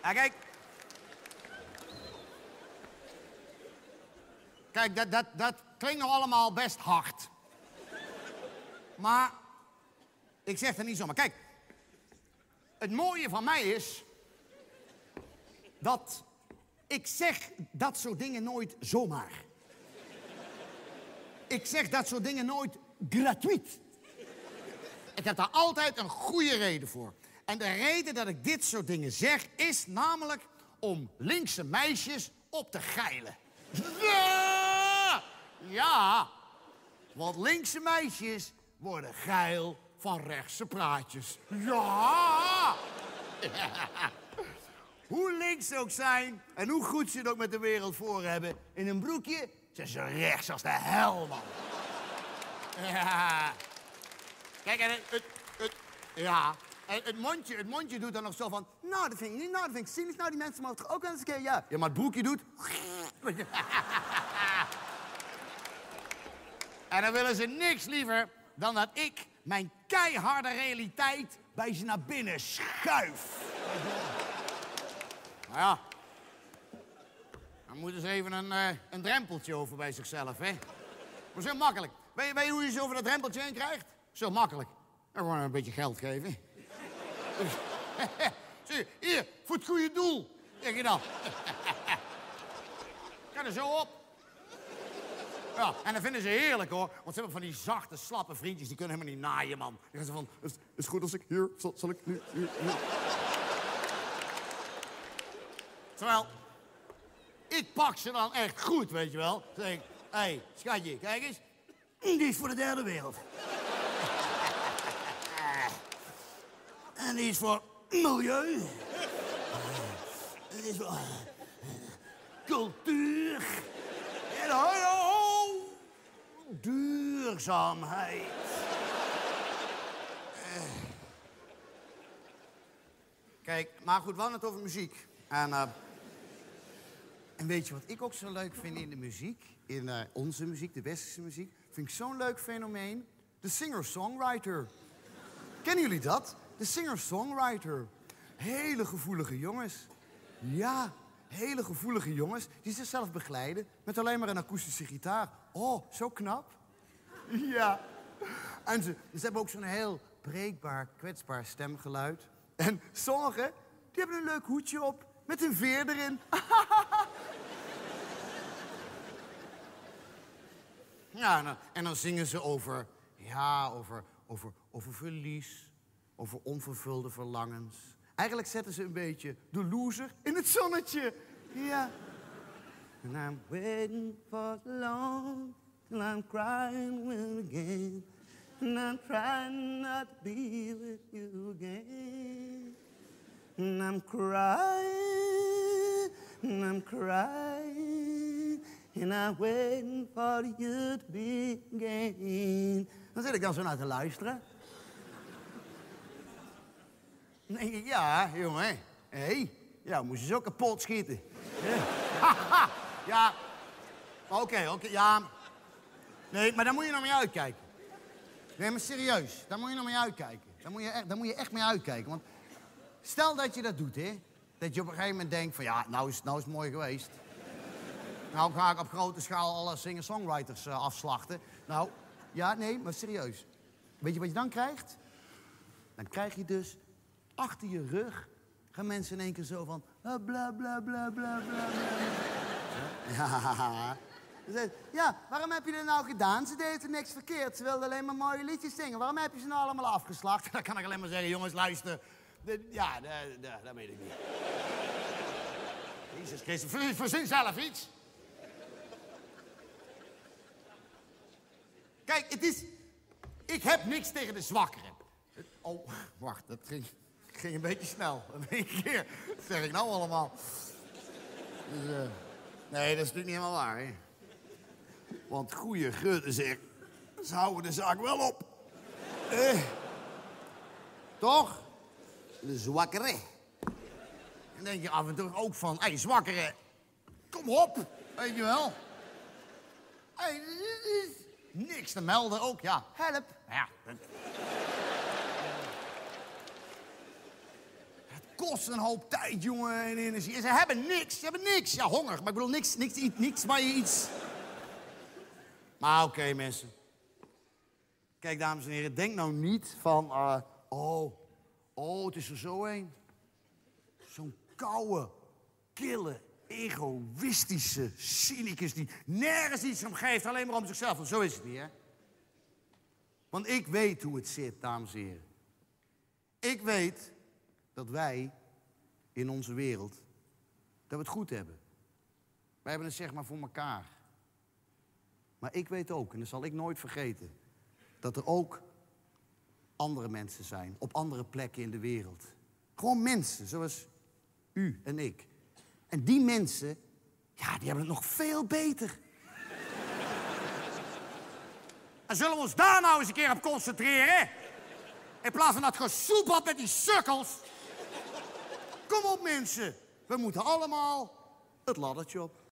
Kijk. Kijk, dat, dat, dat klinkt nog allemaal best hard. Maar ik zeg het niet zomaar. Kijk, het mooie van mij is dat ik zeg dat soort dingen nooit zomaar. Ik zeg dat soort dingen nooit gratuit. Ik heb daar altijd een goede reden voor. En de reden dat ik dit soort dingen zeg is namelijk om linkse meisjes op te geilen. Ja! Ja, want linkse meisjes worden geil van rechtse praatjes. Ja! Hoe links ze ook zijn en hoe goed ze het ook met de wereld voor hebben... in een broekje zijn ze rechts als de hel, man. Ja. Kijk, en ja, en het mondje, het mondje doet dan nog zo van... Nou, dat vind ik niet, nou, dat vind ik cynisch. Nou, die mensen mogen toch ook wel eens een keer, ja. Ja, maar het broekje doet... En dan willen ze niks liever dan dat ik mijn keiharde realiteit bij ze naar binnen schuif. Nou ja, dan moeten ze even een, eh, een drempeltje over bij zichzelf, hè. Maar zo makkelijk. Weet je, weet je hoe je ze over dat drempeltje heen krijgt? Zo makkelijk. En gewoon een beetje geld geven. Zie hier, voor het goede doel. Zeg je dan. Kan er zo op. Ja, en dat vinden ze heerlijk hoor. Want ze hebben van die zachte, slappe vriendjes, die kunnen helemaal niet naaien, man. Dan gaan ze van, is, is goed als ik hier, zal, zal ik nu, hier, hier. Terwijl, ik pak ze dan echt goed, weet je wel. Dan zeg ik, hé, hey, schatje, kijk eens. Die is voor de derde wereld. En die is voor milieu. En die is voor cultuur. En ho, duurzaamheid. Eh. Kijk, maar goed, we hadden het over muziek. En, eh, en weet je wat ik ook zo leuk vind in de muziek? In eh, onze muziek, de westerse muziek. Vind ik zo'n leuk fenomeen. De singer-songwriter. Kennen jullie dat? De singer-songwriter. Hele gevoelige jongens. Ja, hele gevoelige jongens die zichzelf begeleiden met alleen maar een akoestische gitaar. Oh, zo knap. Ja. En ze, ze hebben ook zo'n heel breekbaar, kwetsbaar stemgeluid. En sommigen, die hebben een leuk hoedje op met een veer erin. Ja, en dan, en dan zingen ze over, ja, over, over, over verlies, over onvervulde verlangens. Eigenlijk zetten ze een beetje de loser in het zonnetje. Ja. And I'm waiting for long till I'm crying with again. And I'm trying not to be with you again. And I'm crying, and I'm crying, and I'm waiting for you to begin. Dan zit ik dan zo naar te luisteren. Dan denk ik, ja, jongen, hé, hey, ja, moest je zo kapot schieten. Ja, ja. oké, oké, ja. Nee, maar daar moet je nog mee uitkijken. Nee, maar serieus, daar moet je nog mee uitkijken. Daar moet je echt, daar moet je echt mee uitkijken, want... Stel dat je dat doet, hè. Dat je op een gegeven moment denkt van, ja, nou is, nou is het mooi geweest. Nou ga ik op grote schaal alle singer-songwriters eh, afslachten. Nou, ja, nee, maar serieus. Weet je wat je dan krijgt? Dan krijg je dus achter je rug... gaan mensen in één keer zo van... ah, bla, bla, bla, bla, bla, bla. Ja. Ja, waarom heb je dit nou gedaan? Ze deden niks verkeerd. Ze wilden alleen maar mooie liedjes zingen. Waarom heb je ze nou allemaal afgeslacht? Dan kan ik alleen maar zeggen, jongens, luister. Ja, dat weet ik niet. Jezus Christus, ver- verzin zelf iets. Kijk, het is... Ik heb niks tegen de zwakkeren. Oh, wacht, dat ging, ging een beetje snel. In één keer. Dat zeg ik nou allemaal. Dus, eh, nee, dat is natuurlijk niet helemaal waar, hè. Want goede grutten zeg, ze houden de zaak wel op. Eh. Toch? De zwakkere. Dan denk je af en toe ook van, hé, hey, zwakkere, kom op, weet je wel. Hé, hey, niks te melden ook, ja. Help. Ja, dat... een hoop tijd, jongen, en energie. En ze hebben niks, ze hebben niks. Ja, honger, maar ik bedoel niks, niks, niks waar je iets... Maar oké, mensen. Kijk, dames en heren, denk nou niet van... eh, oh, oh, het is er zo een. Zo'n koude, kille, egoïstische cynicus... die nergens iets om geeft, alleen maar om zichzelf. Want zo is het niet, hè? Want ik weet hoe het zit, dames en heren. Ik weet dat wij in onze wereld, dat we het goed hebben. Wij hebben het zeg maar voor elkaar. Maar ik weet ook, en dat zal ik nooit vergeten, dat er ook andere mensen zijn op andere plekken in de wereld. Gewoon mensen, zoals u en ik. En die mensen, ja, die hebben het nog veel beter. En zullen we ons daar nou eens een keer op concentreren? In plaats van dat gesoepel met die sukkels. Kom op, mensen. We moeten allemaal het laddertje op.